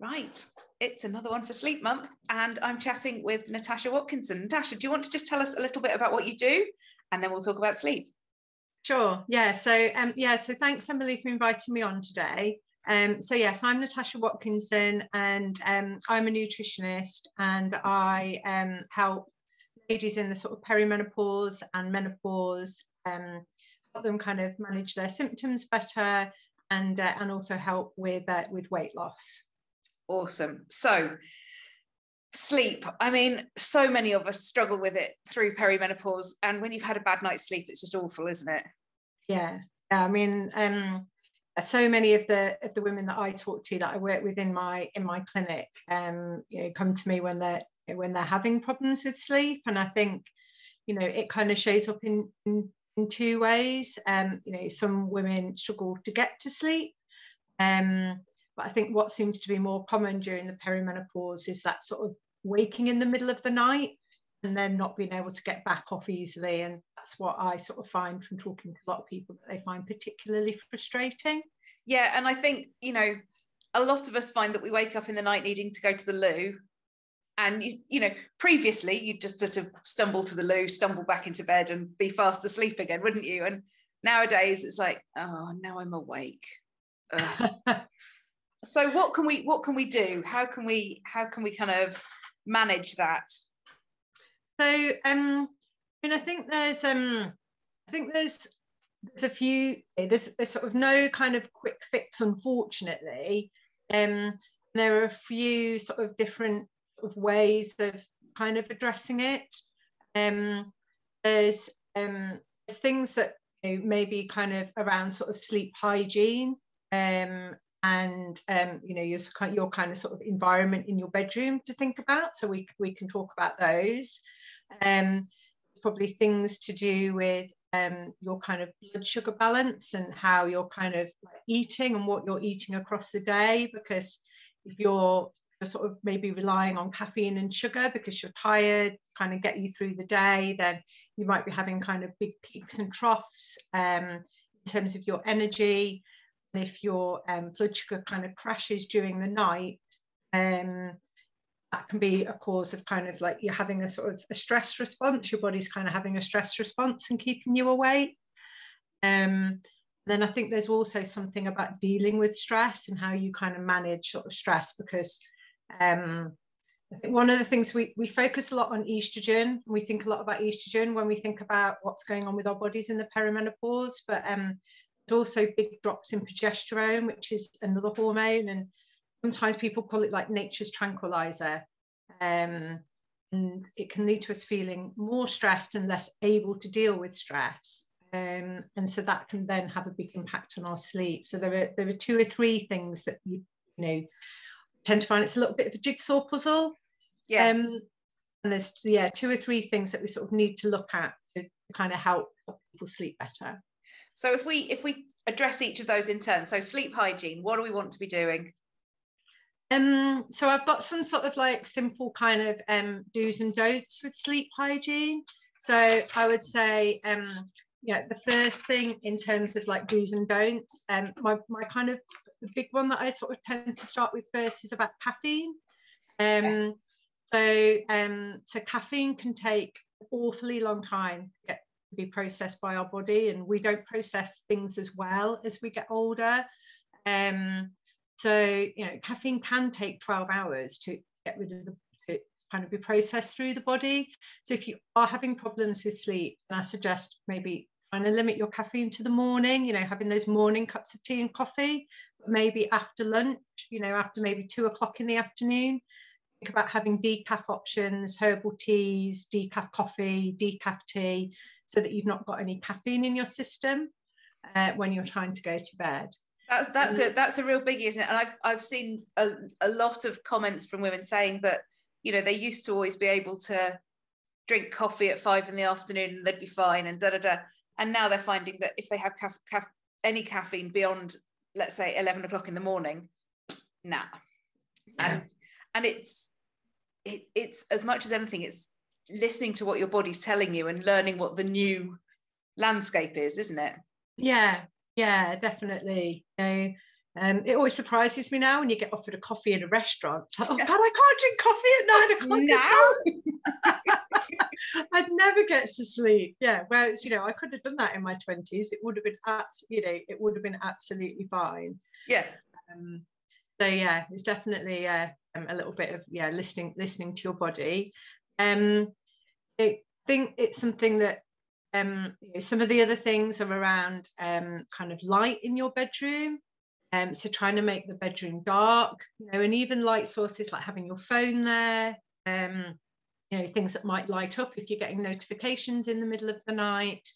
Right, it's another one for Sleep Month, and I'm chatting with Natasha Watkinson. Natasha, do you want to just tell us a little bit about what you do, and then we'll talk about sleep? Sure. Yeah. So um, yeah. So thanks, Emily, for inviting me on today. Um, so yes, I'm Natasha Watkinson, and um, I'm a nutritionist, and I um, help ladies in the sort of perimenopause and menopause, um, help them kind of manage their symptoms better, and uh, and also help with uh, with weight loss. Awesome. So, sleep. I mean, so many of us struggle with it through perimenopause. And when you've had a bad night's sleep, it's just awful, isn't it? Yeah. I mean, um, so many of the of the women that I talk to that I work with in my in my clinic, um, you know, come to me when they're when they're having problems with sleep, and I think, you know, it kind of shows up in, in, in two ways. Um, you know, some women struggle to get to sleep, um, but I think what seems to be more common during the perimenopause is that sort of waking in the middle of the night and then not being able to get back off easily. And that's what I sort of find from talking to a lot of people that they find particularly frustrating. Yeah. And I think, you know, a lot of us find that we wake up in the night needing to go to the loo. And you, you know, previously you'd just sort of stumble to the loo, stumble back into bed and be fast asleep again, wouldn't you? And nowadays it's like, oh, now I'm awake. so what can we what can we do? How can we how can we kind of manage that? So um i mean i think there's um i think there's there's a few there's there's sort of no kind of quick fix unfortunately. Um there are a few sort of different of ways of kind of addressing it. Um there's um there's things that you know, maybe kind of around sort of sleep hygiene. Um and um, you know your, your kind of sort of environment in your bedroom to think about. So we, we can talk about those. Um, probably things to do with um, your kind of blood sugar balance and how you're kind of eating and what you're eating across the day. Because if you're, sort of maybe relying on caffeine and sugar because you're tired, kind of get you through the day, then you might be having kind of big peaks and troughs um, in terms of your energy if your um, blood sugar kind of crashes during the night, um, that can be a cause of kind of like you're having a sort of a stress response. Your body's kind of having a stress response and keeping you awake. Um, then I think there's also something about dealing with stress and how you kind of manage sort of stress because um, I think one of the things we, we focus a lot on estrogen. We think a lot about estrogen when we think about what's going on with our bodies in the perimenopause, but um, also big drops in progesterone, which is another hormone, and sometimes people call it like nature's tranquilizer. Um, and it can lead to us feeling more stressed and less able to deal with stress. Um, and so that can then have a big impact on our sleep. So there are there are two or three things that you you know tend to find it's a little bit of a jigsaw puzzle. Yeah. Um, and there's yeah two or three things that we sort of need to look at to kind of help people sleep better. So if we if we address each of those in turn, so sleep hygiene, what do we want to be doing? Um, so I've got some sort of like simple kind of um, do's and don'ts with sleep hygiene. So I would say, um, yeah, the first thing in terms of like do's and don'ts, um, my, my kind of the big one that I sort of tend to start with first is about caffeine. Um, so, um, so caffeine can take awfully long time to get be processed by our body and we don't process things as well as we get older. Um, so you know caffeine can take 12 hours to get rid of the kind of be processed through the body. So if you are having problems with sleep then i suggest maybe trying to limit your caffeine to the morning you know having those morning cups of tea and coffee maybe after lunch you know after maybe two o'clock in the afternoon. Think about having decaf options herbal teas decaf coffee decaf tea so that you've not got any caffeine in your system uh, when you're trying to go to bed. That's that's a that's a real biggie, isn't it? And I've I've seen a, a lot of comments from women saying that you know they used to always be able to drink coffee at five in the afternoon and they'd be fine and da da da. And now they're finding that if they have caf- caf- any caffeine beyond, let's say, eleven o'clock in the morning, nah. Yeah. And and it's it, it's as much as anything, it's listening to what your body's telling you and learning what the new landscape is, isn't it? Yeah, yeah, definitely. You know, Um, it always surprises me now when you get offered a coffee in a restaurant. Like, oh God, I can't drink coffee at nine o'clock. Now? I'd never get to sleep. Yeah. Whereas, you know, I could have done that in my 20s. It would have been abs- you know, it would have been absolutely fine. Yeah. Um, so yeah, it's definitely uh, um, a little bit of yeah, listening, listening to your body. Um, I think it's something that um, some of the other things are around um, kind of light in your bedroom. Um, so trying to make the bedroom dark, you know, and even light sources like having your phone there, um, you know, things that might light up if you're getting notifications in the middle of the night.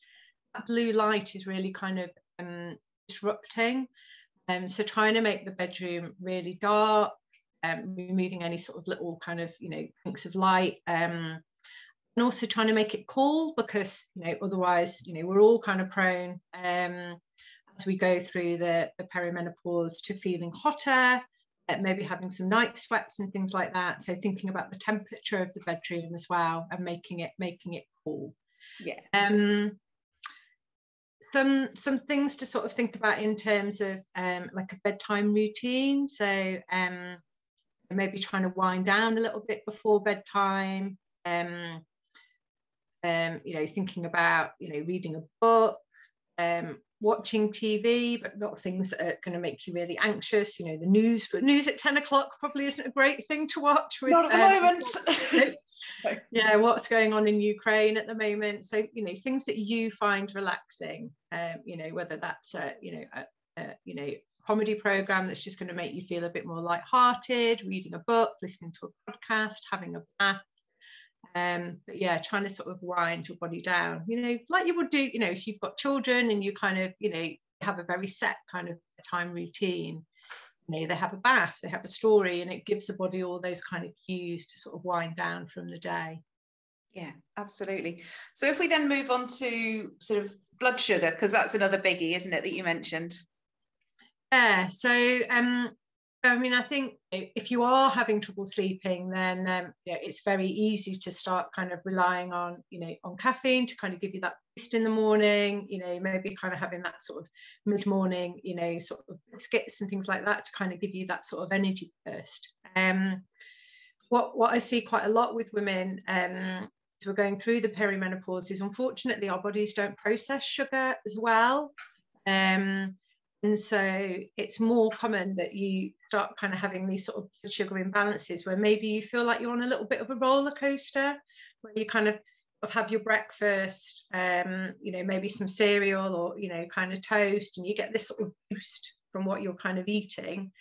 That blue light is really kind of um, disrupting. Um, so trying to make the bedroom really dark, um, removing any sort of little kind of, you know, pinks of light. Um, and also trying to make it cool because, you know, otherwise, you know, we're all kind of prone um, as we go through the, the perimenopause to feeling hotter, uh, maybe having some night sweats and things like that. So thinking about the temperature of the bedroom as well and making it making it cool. Yeah. Um, some some things to sort of think about in terms of um, like a bedtime routine. So um, maybe trying to wind down a little bit before bedtime. Um, um, you know, thinking about you know reading a book, um, watching TV, but not things that are going to make you really anxious. You know, the news, but news at 10 o'clock probably isn't a great thing to watch. With, Not at the um, moment. yeah, what's going on in Ukraine at the moment. So, you know, things that you find relaxing, um, you know, whether that's, a, you know, you know, comedy program that's just going to make you feel a bit more light-hearted, reading a book, listening to a podcast, having a bath, um but yeah trying to sort of wind your body down you know like you would do you know if you've got children and you kind of you know have a very set kind of time routine. You know they have a bath they have a story and it gives the body all those kind of cues to sort of wind down from the day. Yeah absolutely. So if we then move on to sort of blood sugar because that's another biggie isn't it that you mentioned yeah so um I mean, I think if you are having trouble sleeping, then um, you know, it's very easy to start kind of relying on, you know, on caffeine to kind of give you that boost in the morning. You know, maybe kind of having that sort of mid-morning, you know, sort of biscuits and things like that to kind of give you that sort of energy burst. Um, what what I see quite a lot with women um, as we're going through the perimenopause is unfortunately our bodies don't process sugar as well. Um, and so it's more common that you start kind of having these sort of sugar imbalances where maybe you feel like you're on a little bit of a roller coaster, where you kind of have your breakfast, um, you know, maybe some cereal or, you know, kind of toast, and you get this sort of boost from what you're kind of eating.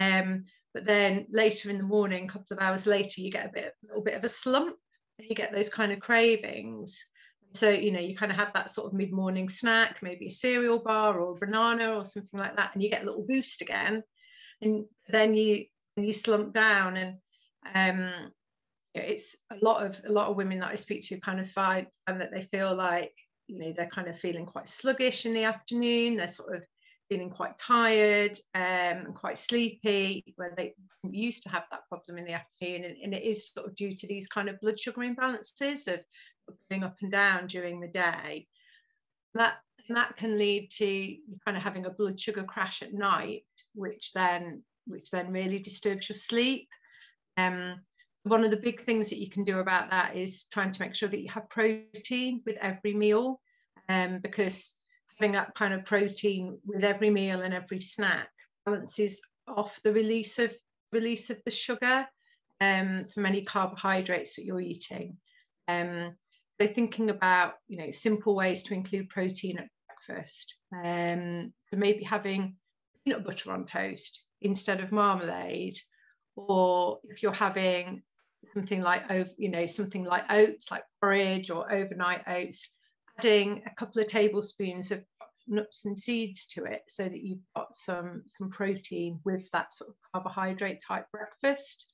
Um, but then later in the morning, a couple of hours later, you get a bit, a little bit of a slump and you get those kind of cravings so you know you kind of have that sort of mid-morning snack maybe a cereal bar or a banana or something like that and you get a little boost again and then you you slump down and um it's a lot of a lot of women that I speak to kind of find and that they feel like you know they're kind of feeling quite sluggish in the afternoon they're sort of feeling quite tired um, and quite sleepy where they used to have that problem in the afternoon and, and, it is sort of due to these kind of blood sugar imbalances of going up and down during the day. That that can lead to kind of having a blood sugar crash at night which then which then really disturbs your sleep. Um, one of the big things that you can do about that is trying to make sure that you have protein with every meal um, because having that kind of protein with every meal and every snack balances off the release of release of the sugar um, from any carbohydrates that you're eating. Um, so thinking about you know simple ways to include protein at breakfast. Um, so maybe having peanut butter on toast instead of marmalade, or if you're having something like you know something like oats, like porridge or overnight oats, adding a couple of tablespoons of nuts and seeds to it so that you've got some, some protein with that sort of carbohydrate type breakfast.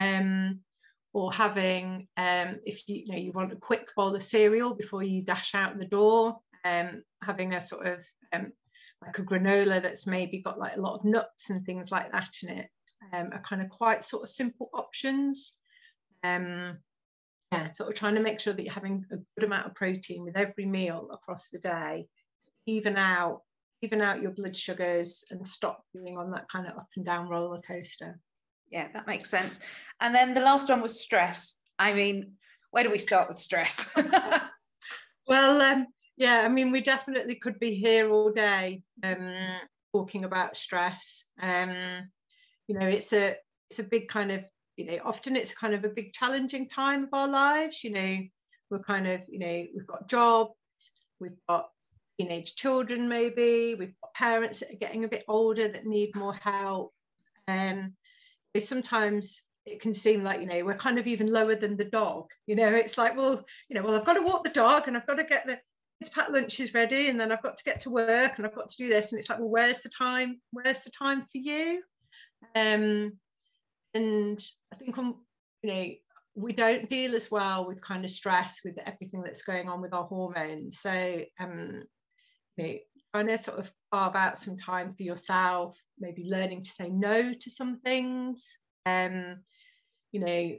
Um, or having, um, if you, you know you want a quick bowl of cereal before you dash out the door, um, having a sort of um, like a granola that's maybe got like a lot of nuts and things like that in it, um, are kind of quite sort of simple options. Um, yeah, sort of trying to make sure that you're having a good amount of protein with every meal across the day, even out even out your blood sugars and stop being on that kind of up and down roller coaster. Yeah, that makes sense. And then the last one was stress. I mean, where do we start with stress? well, um, yeah, I mean, we definitely could be here all day um, talking about stress. Um, you know, it's a it's a big kind of you know often it's kind of a big challenging time of our lives. You know, we're kind of you know we've got jobs, we've got teenage children maybe. We've got parents that are getting a bit older that need more help. Um sometimes it can seem like you know we're kind of even lower than the dog. You know it's like well you know well i've got to walk the dog and i've got to get the kids pack lunches ready and then i've got to get to work and i've got to do this. And it's like well where's the time where's the time for you? Um and i think on you know we don't deal as well with kind of stress with everything that's going on with our hormones. So um you know, trying to sort of carve out some time for yourself, maybe learning to say no to some things. Um, you know,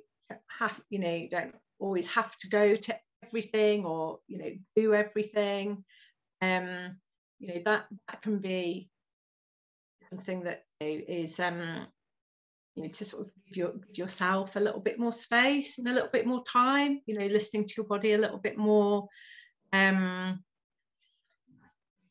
have you know, don't always have to go to everything or you know do everything. Um, you know that that can be something that you know, is um, you know to sort of give, your, give yourself a little bit more space and a little bit more time. You know, listening to your body a little bit more. Um,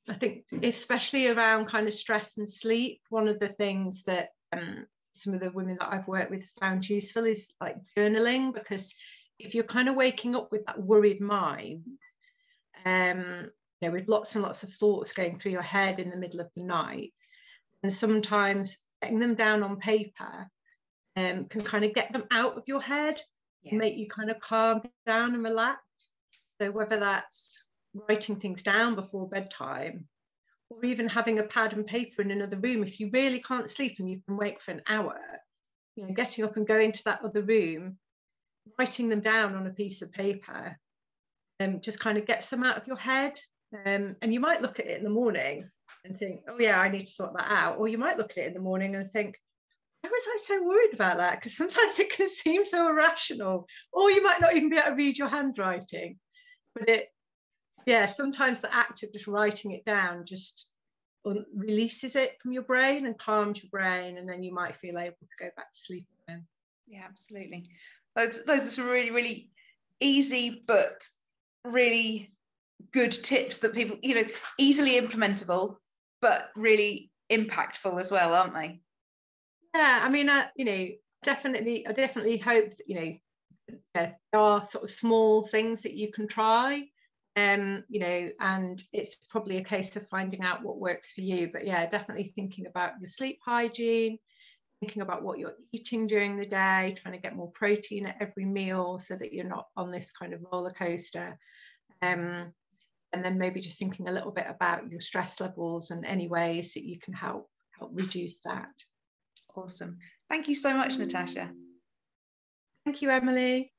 I think, especially around kind of stress and sleep, one of the things that um, some of the women that I've worked with found useful is like journaling, because if you're kind of waking up with that worried mind, um, you know, with lots and lots of thoughts going through your head in the middle of the night, and sometimes getting them down on paper um, can kind of get them out of your head yeah. make you kind of calm down and relax. So whether that's writing things down before bedtime or even having a pad and paper in another room. If you really can't sleep and you've been awake for an hour you know getting up and going to that other room writing them down on a piece of paper and um, just kind of gets them out of your head. Um, and you might look at it in the morning and think oh yeah i need to sort that out. Or you might look at it in the morning and think why was i so worried about that? Because sometimes it can seem so irrational. Or you might not even be able to read your handwriting. But it yeah, sometimes the act of just writing it down just releases it from your brain and calms your brain, and then you might feel able to go back to sleep again. Yeah, absolutely. Those those are some really really easy but really good tips that people you know easily implementable but really impactful as well, aren't they? Yeah, I mean, I, you know, definitely, I definitely hope that you know there are sort of small things that you can try um, you know, and it's probably a case of finding out what works for you. But yeah, definitely thinking about your sleep hygiene, thinking about what you're eating during the day, trying to get more protein at every meal so that you're not on this kind of roller coaster. Um, and then maybe just thinking a little bit about your stress levels and any ways that you can help help reduce that. Awesome. Thank you so much, Natasha. Thank you, Emily.